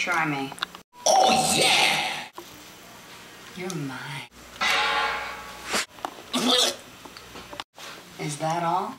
Try me. Oh yeah! You're mine. Is that all?